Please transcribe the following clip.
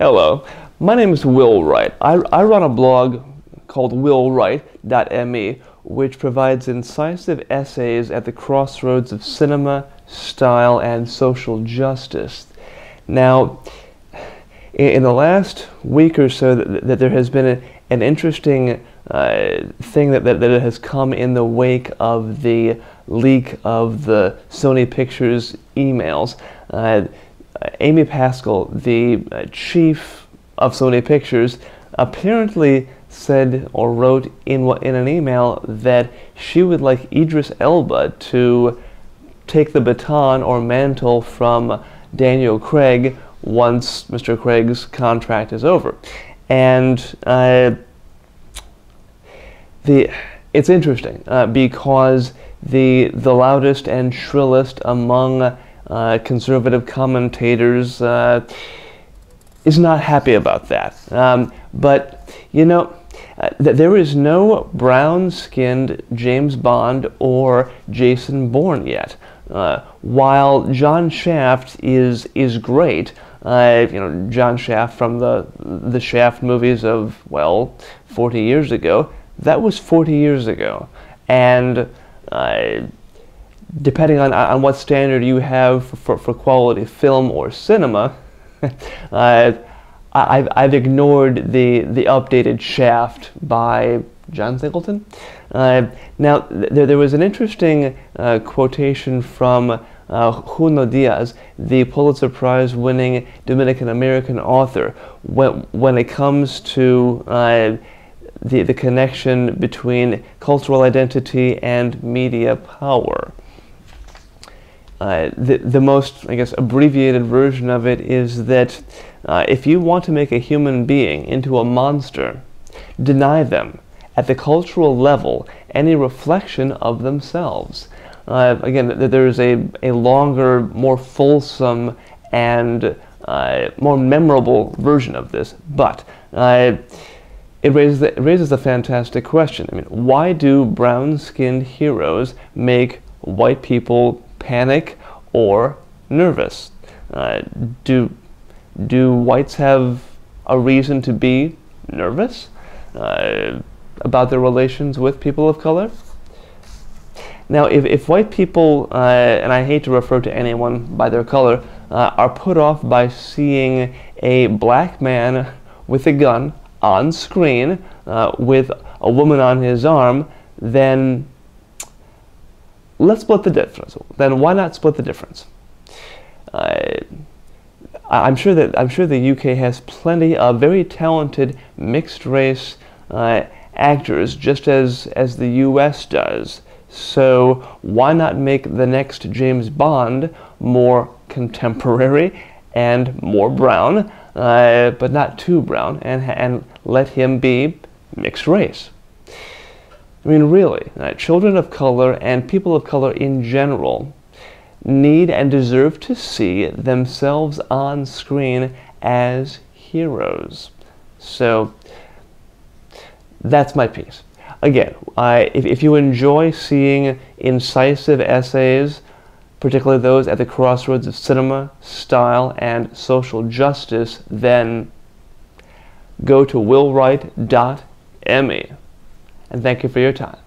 Hello, my name is Will Wright. I, I run a blog called willwright.me, which provides incisive essays at the crossroads of cinema, style, and social justice. Now, in the last week or so, that, that there has been a, an interesting uh, thing that, that, that has come in the wake of the leak of the Sony Pictures emails. Uh, Amy Pascal, the uh, chief of Sony Pictures, apparently said or wrote in in an email that she would like Idris Elba to take the baton or mantle from Daniel Craig once Mr. Craig's contract is over, and uh, the it's interesting uh, because the the loudest and shrillest among uh, conservative commentators uh, is not happy about that. Um, but, you know, uh, th there is no brown skinned James Bond or Jason Bourne yet. Uh, while John Shaft is, is great, uh, you know, John Shaft from the, the Shaft movies of, well, 40 years ago, that was 40 years ago. And uh, depending on, on what standard you have for, for quality film or cinema, uh, I've, I've ignored the, the updated Shaft by John Singleton. Uh, now, th there was an interesting uh, quotation from uh, Junot Diaz, the Pulitzer Prize winning Dominican American author, when, when it comes to uh, the, the connection between cultural identity and media power. Uh, the, the most, I guess, abbreviated version of it is that uh, if you want to make a human being into a monster, deny them, at the cultural level, any reflection of themselves. Uh, again, there is a, a longer, more fulsome, and uh, more memorable version of this, but uh, it raises, the, it raises a fantastic question. I mean, why do brown-skinned heroes make white people panic or nervous? Uh, do, do whites have a reason to be nervous uh, about their relations with people of color? Now, if, if white people, uh, and I hate to refer to anyone by their color, uh, are put off by seeing a black man with a gun on screen uh, with a woman on his arm, then let's split the difference. Then why not split the difference? Uh, I'm sure that I'm sure the UK has plenty of very talented mixed race uh, actors, just as as the US does. So why not make the next James Bond more contemporary and more brown, uh, but not too brown, and and let him be mixed race? I mean, really, uh, children of color and people of color in general need and deserve to see themselves on screen as heroes. So that's my piece. Again, I, if, if you enjoy seeing incisive essays, particularly those at the crossroads of cinema, style, and social justice, then go to willwright.me and thank you for your time.